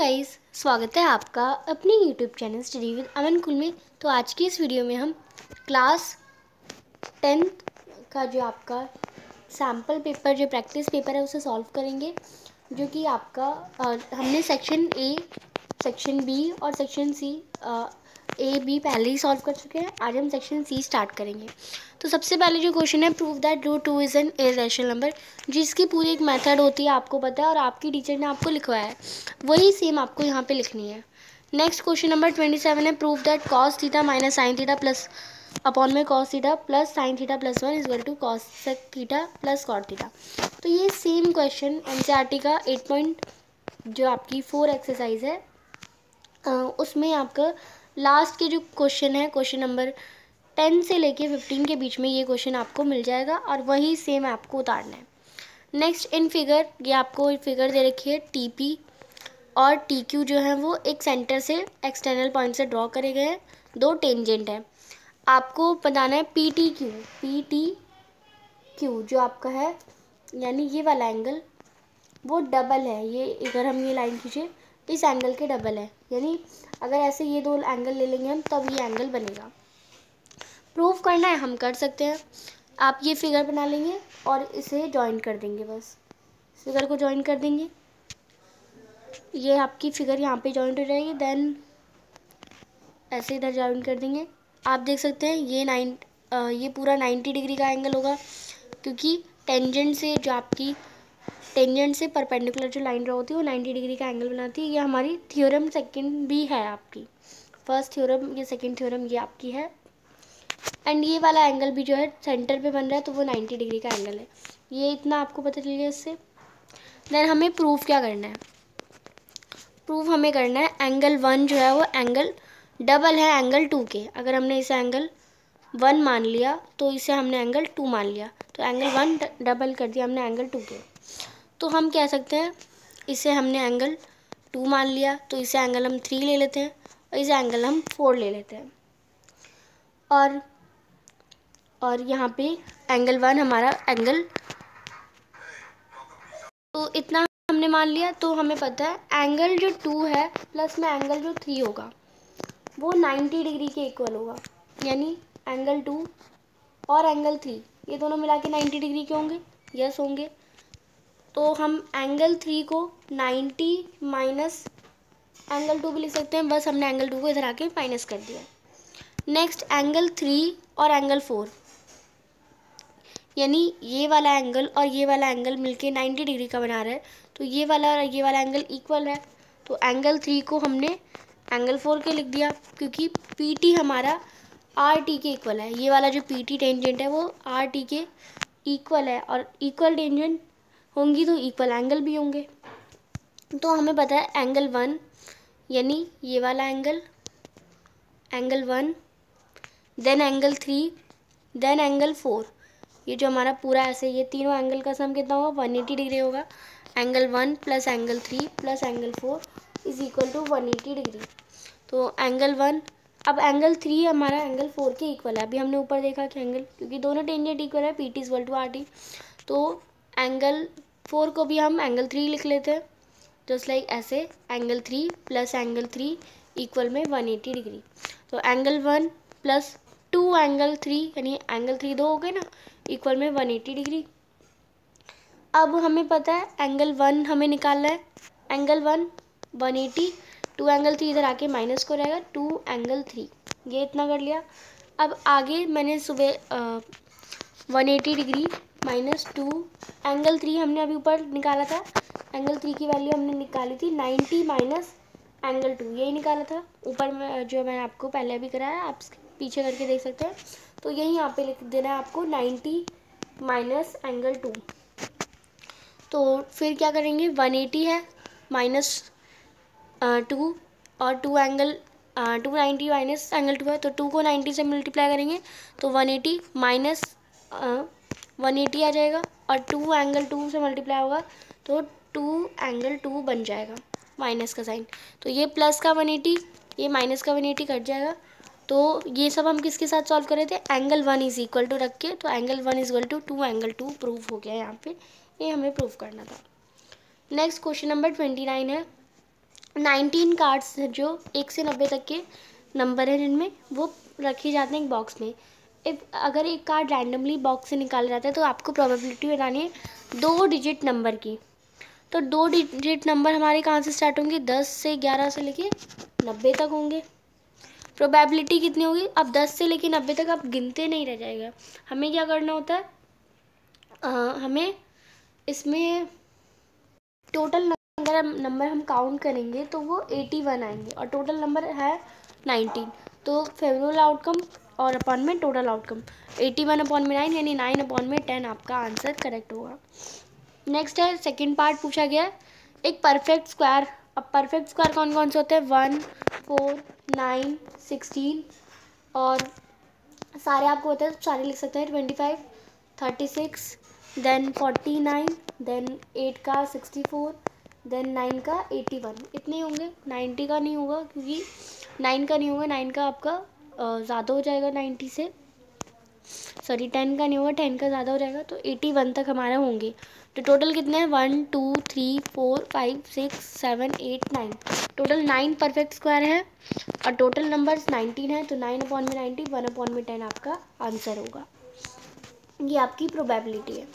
Guys स्वागत है आपका अपने YouTube channel study with Aman कुल में। तो आज की इस वीडियो में हम क्लास टेंथ का जो आपका सैंपल पेपर जो प्रैक्टिस पेपर है उसे सॉल्व करेंगे जो कि आपका आ, हमने सेक्शन ए सेक्शन बी और सेक्शन सी ए बी पहले ही सॉल्व कर चुके हैं। आज हम सेक्शन सी स्टार्ट करेंगे। तो सबसे पहले जो क्वेश्चन है prove that root two is an irrational number जिसकी पूरी एक मेथड होती है, आपको पता है, और आपकी टीचर ने आपको लिखवाया है। वही सेम आपको यहाँ पे लिखनी है। Next question number twenty seven है prove that cos theta minus sine theta plus upon में cos theta plus sine theta plus one equal to cos theta plus cot theta तो ये सेम क्वेश्चन एन का एट पॉइंट जो आपकी four exercise है उसमें आपका लास्ट के जो क्वेश्चन है, क्वेश्चन नंबर टेन से लेके फिफ्टीन के बीच में ये क्वेश्चन आपको मिल जाएगा और वही सेम आपको उतारना है। नेक्स्ट इन फिगर ये आपको फिगर दे रखी है टी पी और टी क्यू जो है वो एक सेंटर से एक्सटर्नल पॉइंट से ड्रॉ करे गए हैं। दो टेंजेंट हैं। आपको बताना है P T Q P T Q जो आपका है, यानी ये वाला एंगल वो डबल है। ये अगर हम ये लाइन खींचे, इस एंगल के डबल है। यानी अगर ऐसे ये दो एंगल ले लेंगे हम, तब ये एंगल बनेगा। प्रूव करना है, हम कर सकते हैं। आप ये फिगर बना लेंगे और इसे ज्वाइन कर देंगे बस। फिगर को ज्वाइन कर देंगे। ये आपकी फिगर यहाँ पे ज्वाइन हो जाएगी देन ऐसे इधर ज्वाइन कर देंगे। आप देख सकते हैं, ये नाइन ये पूरा नाइन्टी डिग्री का एंगल होगा, क्योंकि टेंजेंट से जो आपकी टेंजेंट से परपेंडिकुलर जो लाइन ड्रा होती है, वो नाइन्टी डिग्री का एंगल बनाती है। ये हमारी थ्योरम सेकंड भी है आपकी। फ़र्स्ट थ्योरम ये सेकंड थ्योरम ये आपकी है। एंड ये वाला एंगल भी जो है सेंटर पे बन रहा है तो वो नाइन्टी डिग्री का एंगल है। ये इतना आपको पता चल गया इससे। देन हमें प्रूफ क्या करना है? प्रूफ हमें करना है एंगल वन जो है वो एंगल डबल है एंगल टू के। अगर हमने इसे एंगल वन मान लिया तो इसे हमने एंगल टू मान लिया। तो एंगल वन डबल कर दिया हमने एंगल टू के। तो हम कह सकते हैं, इसे हमने एंगल टू मान लिया तो इसे एंगल हम थ्री ले लेते हैं और इसे एंगल हम फोर ले लेते हैं। और और यहाँ पे एंगल वन हमारा एंगल तो इतना हमने मान लिया तो हमें पता है एंगल जो टू है प्लस में एंगल जो थ्री होगा, वो नाइन्टी डिग्री के इक्वल होगा। यानी एंगल टू और एंगल थ्री ये दोनों मिला के नाइन्टी डिग्री के होंगे? यस होंगे। तो हम एंगल थ्री को नाइन्टी माइनस एंगल टू भी लिख सकते हैं। बस हमने एंगल टू को इधर आके माइनस कर दिया। नेक्स्ट एंगल थ्री और एंगल फोर यानी ये वाला एंगल और ये वाला एंगल मिलके 90 डिग्री का बना रहा है। तो ये वाला और ये वाला एंगल इक्वल है। तो एंगल थ्री को हमने एंगल फोर के लिख दिया, क्योंकि पी टी हमारा आर टी के इक्वल है। ये वाला जो पी टी टेंजेंट है, वो आर टी के इक्वल है और इक्वल टेंजेंट होंगी तो इक्वल एंगल भी होंगे। तो हमें पता है एंगल वन यानी ये वाला angle angle one then angle three then angle four ये जो हमारा पूरा ऐसे ये तीनों एंगल का सम कितना होगा? वन एटी डिग्री होगा। Angle one plus angle three plus angle four is equal to one eighty degree तो एंगल वन अब एंगल थ्री हमारा एंगल फोर के इक्वल है। अभी हमने ऊपर देखा कि एंगल क्योंकि दोनों टेंजेंट इक्वल है P T is equal to R T तो एंगल फोर को भी हम एंगल थ्री लिख लेते हैं। जस्ट लाइक ऐसे angle three plus angle three equal में वन एटी डिग्री तो angle one plus two angle three यानी एंगल थ्री दो हो गए ना इक्वल में वन एटी डिग्री अब हमें पता है एंगल वन हमें निकालना है। Angle one one eighty two angle three इधर आके माइनस को रहेगा टू एंगल थ्री ये इतना कर लिया। अब आगे मैंने सुबह one eighty degree minus two. Angle three हमने अभी ऊपर निकाला था। एंगल थ्री की वैल्यू हमने निकाली थी नाइन्टी माइनस एंगल टू। यही निकाला था। ऊपर में, जो मैंने आपको पहले अभी कराया, आप पीछे करके देख सकते हैं। तो यही यहाँ पे लिख देना है आपको नाइन्टी माइनस एंगल टू। तो फिर क्या करेंगे? वन एटी है, माइनस टू। और two angle two ninety minus angle two है। तो टू को नाइन्टी से मल्टीप्लाई करेंगे तो one eighty minus one eighty आ जाएगा और टू एंगल टू से मल्टीप्लाई होगा तो टू एंगल टू बन जाएगा माइनस का साइन तो ये प्लस का वन एटी, ये माइनस का वन एटी कट जाएगा. तो ये सब हम किसके साथ सॉल्व कर रहे थे? Angle one is equal to रख के तो angle one is equal to two angle two prove हो गया यहाँ पे. ये हमें प्रूव करना था. Next question number twenty nine है. नाइनटीन कार्ड्स जो एक से नब्बे तक के नंबर हैं जिनमें वो रखे जाते हैं एक बॉक्स में. इफ़ अगर एक कार्ड रैंडमली बॉक्स से निकाला जाता है तो आपको प्रोबेबिलिटी बतानी है दो डिजिट नंबर की। तो दो डिजिट नंबर हमारे कहाँ से स्टार्ट होंगे? दस से ग्यारह से लेके नब्बे तक होंगे। प्रोबेबिलिटी कितनी होगी? अब दस से लेके नब्बे तक आप गिनते नहीं रह जाएगा। हमें क्या करना होता है? आ, हमें इसमें टोटल नंबर नंबर हम काउंट करेंगे तो वो एटी वन आएँगे और टोटल नंबर है नाइनटीन तो फेवरेबल आउटकम और अपॉन में total outcome eighty one upon में नाइन यानी नाइन अपॉन में टेन आपका आंसर करेक्ट होगा. नेक्स्ट है सेकेंड पार्ट पूछा गया एक परफेक्ट स्क्वायर अब परफेक्ट स्क्वायर कौन कौन से होते हैं? वन फोर नाइन सिक्सटीन और सारे आपको होते हैं, सारे लिख सकते हैं. Twenty five thirty six then forty nine then eight का सिक्सटी फोर देन नाइन का एटी वन इतने होंगे. नाइन्टी का नहीं होगा, क्योंकि नाइन का नहीं होगा. नाइन का आपका ज़्यादा हो जाएगा नाइन्टी से। सॉरी, टेन का नहीं होगा, टेन का ज़्यादा हो जाएगा तो एटी वन तक हमारे होंगे। तो टोटल कितने हैं? One, two, three, four, five, six, seven, eight, nine. Total nine perfect square है और टोटल नंबर्स नाइनटीन है तो नाइन अपॉन में नाइनटी, वन अपॉन में टेन आपका आंसर होगा। ये आपकी प्रोबेबिलिटी है।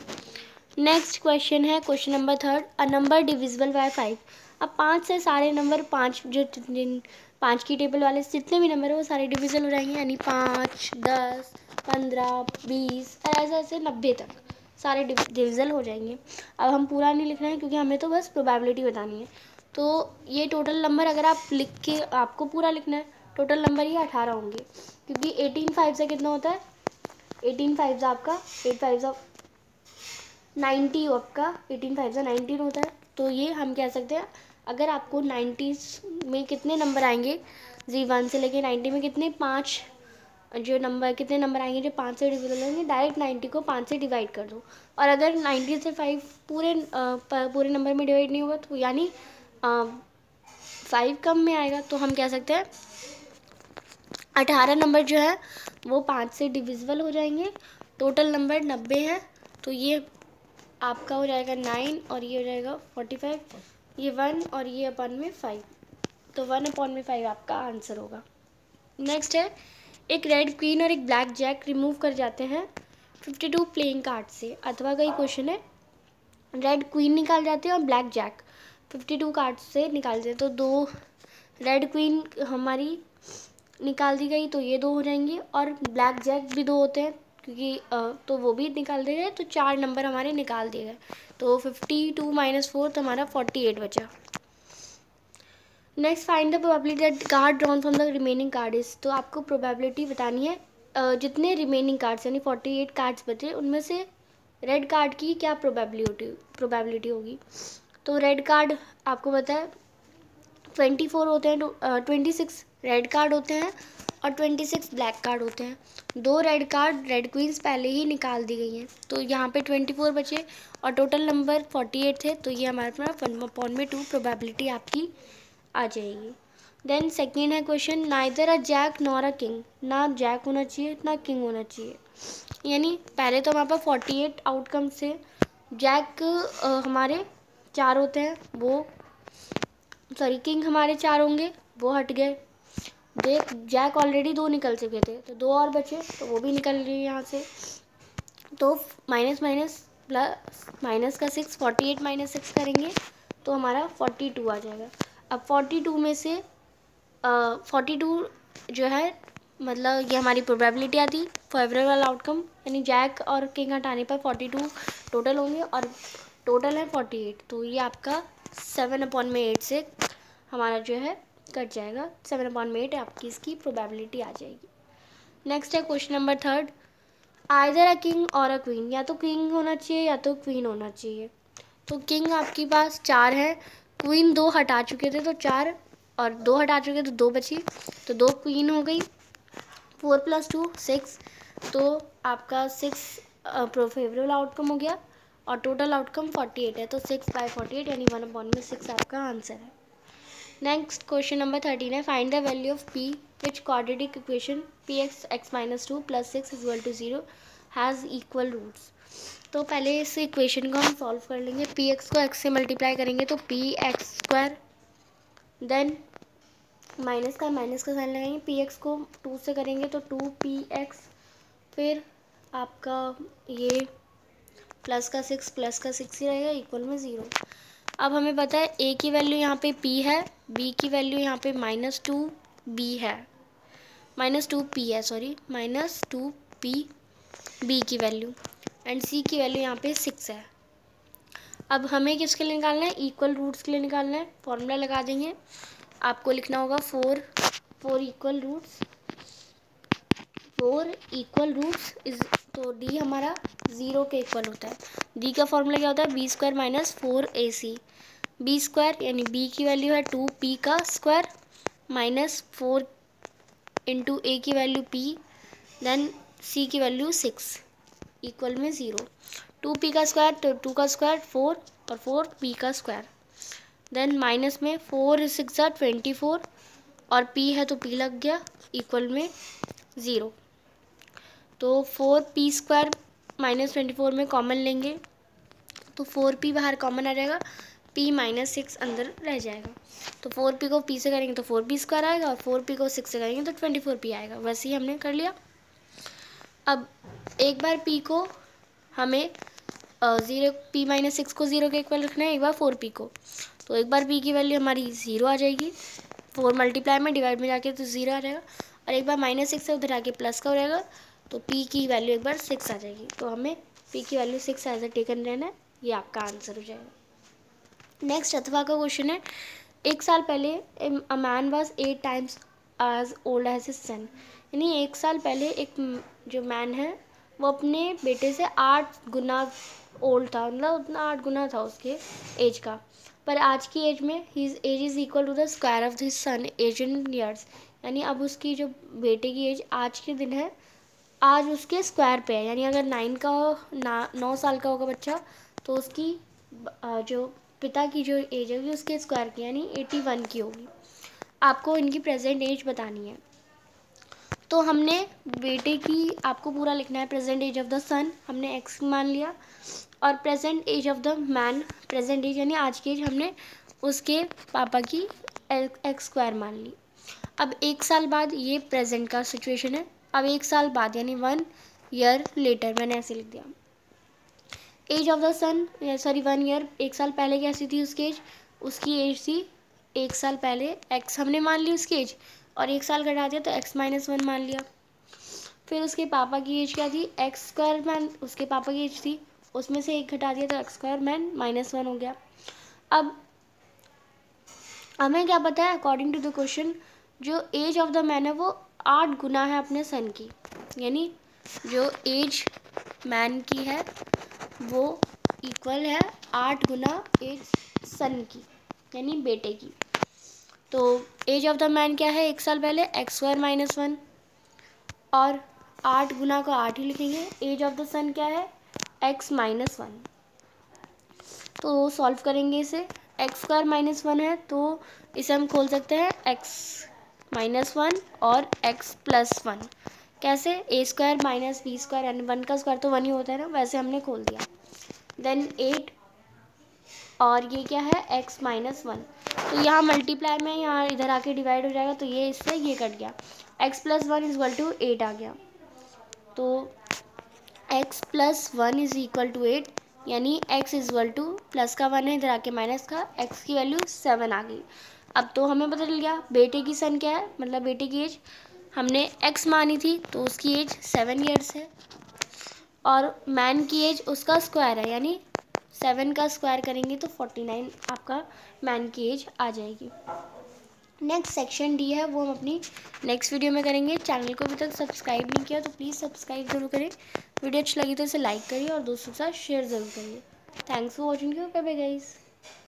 नेक्स्ट क्वेश्चन है question number third a number divisible by five अब पाँच से सारे नंबर पाँच जो जिन पाँच की टेबल वाले जितने भी नंबर है, वो सारे डिविजल हो जाएँगे, यानी पाँच, दस, पंद्रह, बीस, ऐसे ऐसे नब्बे तक सारे डिविजल हो जाएँगे। अब हम पूरा नहीं लिख रहे हैं, क्योंकि हमें तो बस प्रोबेबिलिटी बतानी है। तो ये टोटल नंबर अगर आप लिख के आपको पूरा लिखना है टोटल नंबर ये अठारह होंगे। क्योंकि एटीन फाइव से कितना होता है? एटीन फाइव से आपका एट फाइव से नाइन्टी आपका एटीन फाइव से नाइन्टीन होता है। तो ये हम कह सकते हैं अगर आपको नाइन्टीज़ में कितने नंबर आएँगे? जी वन से लेके नाइन्टी में कितने? पाँच। जो नंबर, कितने नंबर आएँगे जो पाँच से डिविजल होंगे डायरेक्ट नाइन्टी को पाँच से डिवाइड कर दो। और अगर नाइन्टी से फाइव पूरे पूरे नंबर में डिवाइड नहीं होगा तो यानी फाइव कम में आएगा तो हम कह सकते हैं, अठारह नंबर जो है, वो पाँच से डिविजिबल हो जाएँगे। टोटल नंबर नब्बे है तो ये आपका हो जाएगा नाइन और ये हो जाएगा फोर्टी फाइव। ये वन और ये अपन में फाइव तो वन अपॉन में फाइव आपका आंसर होगा. नेक्स्ट है, एक रेड क्वीन और एक ब्लैक जैक रिमूव कर जाते हैं फिफ्टी टू प्लेइंग कार्ड से. अथवा कई क्वेश्चन है रेड क्वीन निकाल जाते हैं और black jack fifty two card से निकाल निकालते हैं. तो दो रेड क्वीन हमारी निकाल दी गई तो ये दो हो जाएँगे और ब्लैक जैक भी दो होते हैं. क्योंकि तो वो भी निकाल दिए गए तो चार नंबर हमारे निकाल दिए गए। तो फिफ्टी टू माइनस फोर तो हमारा फोर्टी एट बचा। Next find the probability that card drawn from the remaining card is तो आपको प्रोबेबिलिटी बतानी है जितने रिमेनिंग कार्ड्स यानी फोर्टी एट कार्ड्स बचे, उनमें से रेड कार्ड की क्या प्रोबेबिलिटी प्रोबेबिलिटी होगी? तो रेड कार्ड आपको पता है ट्वेंटी फोर होते हैं ट्वेंटी सिक्स रेड कार्ड होते हैं और ट्वेंटी सिक्स ब्लैक कार्ड होते हैं। दो रेड कार्ड रेड क्वींस पहले ही निकाल दी गई हैं। तो यहाँ पे ट्वेंटी फोर बचे और टोटल नंबर फोर्टी एट थे। तो ये हमारे पास वन अपॉन में टू प्रोबेबिलिटी आपकी आ जाएगी। देन सेकेंड है question neither a jack nor a king ना जैक होना चाहिए, ना किंग होना चाहिए। यानी पहले तो हमारे पास फोर्टी एट आउटकम से जैक हमारे चार होते हैं। वो सॉरी किंग हमारे चार होंगे। वो हट गए। देख जैक ऑलरेडी दो निकल चुके थे तो दो और बचे तो वो भी निकल रही है यहाँ से। तो माइनस माइनस प्लस माइनस का six forty eight minus six करेंगे तो हमारा फोर्टी टू आ जाएगा। अब फोर्टी टू में से फोर्टी टू जो है मतलब ये हमारी प्रोबेबिलिटी आती फेवरेबल आउटकम यानी जैक और किंग हटाने पर फोर्टी टू टोटल होंगे, और टोटल है फोर्टी एट तो ये आपका सेवन अपॉन में एट से हमारा जो है कट जाएगा। सेवन अपॉन एट आपकी इसकी प्रोबेबिलिटी आ जाएगी। नेक्स्ट है question number third either a king और अ क्वीन या तो किंग होना चाहिए, या तो क्वीन होना चाहिए। तो किंग आपके पास चार है। क्वीन दो हटा चुके थे तो चार, और दो हटा चुके तो दो बची। तो दो क्वीन हो गई। फोर प्लस टू सिक्स तो आपका सिक्स फेवरेबल आउटकम हो गया। और टोटल आउटकम फोर्टी एट है। तो सिक्स बाई फोर्टी एट यानी वन अपॉन में सिक्स आपका आंसर है। नेक्स्ट क्वेश्चन नंबर थर्टीन है find the value of p which quadratic equation p x x minus two plus six equal to zero has equal roots तो पहले इस equation को हम सॉल्व कर लेंगे पी एक्स को एक्स से मल्टीप्लाई करेंगे तो p x square then minus का माइनस का साइन लगाएँगे पी एक्स को टू से करेंगे तो टू पी एक्स फिर आपका ये प्लस का सिक्स प्लस का सिक्स ही रहेगा इक्वल में ज़ीरो अब हमें पता है ए की वैल्यू यहाँ पे पी है बी की वैल्यू यहाँ पे माइनस टू बी है। माइनस टू पी है sorry minus two p b की वैल्यू एंड सी की वैल्यू यहाँ पे सिक्स है। अब हमें किसके लिए निकालना है? इक्वल रूट्स के लिए निकालना है। फॉर्मूला लगा देंगे। आपको लिखना होगा for for equal roots for equal roots is तो डी हमारा ज़ीरो के इक्वल होता है। डी का फॉर्मूला क्या होता है? B square minus four a c b square यानी बी की वैल्यू है टू पी का square minus four into a की वैल्यू पी देन सी की वैल्यू सिक्स इक्वल में ज़ीरो टू पी का स्क्वायर तो टू का स्क्वायर फोर और फोर पी का स्क्वायर देन माइनस में फोर सिक्स ट्वेंटी फोर और पी है तो पी लग गया इक्वल में ज़ीरो तो four p square minus twenty four में कॉमन लेंगे। तो फोर पी बाहर कॉमन आ जाएगा, पी माइनस सिक्स अंदर रह जाएगा। तो फोर पी को पी से करेंगे तो फोर पी स्क्वायर आएगा और फोर पी को सिक्स से करेंगे तो ट्वेंटी फोर पी आएगा। वैसे ही हमने कर लिया। अब एक बार पी को हमें ज़ीरो, पी माइनस सिक्स को ज़ीरो के इक्वल रखना है, एक बार फोर पी को। तो एक बार पी की वैल्यू हमारी ज़ीरो आ जाएगी। फोर मल्टीप्लाई में डिवाइड में जाके तो ज़ीरो आ जाएगा। और एक बार माइनस सिक्स से उधर आके प्लस का हो जाएगा। तो पी की वैल्यू एक बार सिक्स आ जाएगी। तो हमें पी की value six as a taken रहना है। ये आपका आंसर हो जाएगा। नेक्स्ट अथवा का क्वेश्चन है, एक साल पहले a man was eight times as old as his son यानी एक साल पहले एक जो मैन है, वो अपने बेटे से आठ गुना ओल्ड था। मतलब उतना आठ गुना था उसके एज का। पर आज की एज में ही age is equal to the square of this son age in years यानी अब उसकी जो बेटे की एज आज के दिन है आज उसके स्क्वायर पे है, यानी अगर नाइन का हो, ना, नौ साल का होगा बच्चा तो उसकी जो पिता की जो एज होगी, उसके स्क्वायर की, यानी एटी वन की होगी। आपको इनकी प्रेजेंट एज बतानी है। तो हमने बेटे की, आपको पूरा लिखना है present age of the son हमने एक्स मान लिया, और present age of the man present age यानी आज की एज हमने उसके पापा की एक्स स्क्वायर मान ली। अब एक साल बाद ये प्रेजेंट का सिचुएशन है। अब एक साल बाद, यानी वन ईयर लेटर मैंने ऐसे लिख दिया। Age of the son sorry one year एक साल पहले कैसी थी उसकी एज उसकी एज थी एक साल पहले एक्स हमने मान ली उसकी एज और एक साल घटा दिया तो एक्स माइनस वन मान लिया। फिर उसके पापा की एज क्या थी? एक्स स्क्वायर मैन उसके पापा की एज थी। उसमें से एक घटा दिया तो x square man minus one हो गया। अब, हमें क्या पता है अकॉर्डिंग टू द क्वेश्चन जो एज ऑफ़ द मैन है वो आठ गुना है अपने सन की, यानी जो एज मैन की है, वो इक्वल है आठ गुना एज सन की, यानी बेटे की। तो एज ऑफ़ द मैन क्या है? एक साल पहले एक्स स्क्वायर माइनस वन और आठ गुना को आठ ही लिखेंगे। एज ऑफ़ द सन क्या है? एक्स माइनस वन तो सॉल्व करेंगे इसे। एक्स स्क्वायर माइनस वन है तो इसे हम खोल सकते हैं। एक्स माइनस वन और एक्स प्लस वन। कैसे? A square minus b square यानी वन का स्क्वायर तो वन ही होता है ना, वैसे हमने खोल दिया। देन एट और ये क्या है? X minus one. तो यहाँ मल्टीप्लाई में यहाँ इधर आके डिवाइड हो जाएगा तो ये इससे ये कट गया। X plus one is equal to eight आ गया। तो x plus one is equal to eight यानी x is equal to plus का वन है, इधर आके माइनस का एक्स की वैल्यू सेवन आ गई। अब तो हमें पता चल गया, बेटे की सन क्या है? मतलब बेटे की एज हमने एक्स मानी थी तो उसकी एज सेवन ईयर्स है। और मैन की एज उसका स्क्वायर है, यानी सेवन का स्क्वायर करेंगे तो फोर्टी नाइन आपका मैन की एज आ जाएगी। नेक्स्ट सेक्शन डी है, वो हम अपनी नेक्स्ट वीडियो में करेंगे। चैनल को अभी तक सब्सक्राइब नहीं किया तो प्लीज़ सब्सक्राइब ज़रूर करें। वीडियो अच्छी लगी तो इसे लाइक करिए और दोस्तों के साथ शेयर ज़रूर करिए। Thanks for watching you bye guys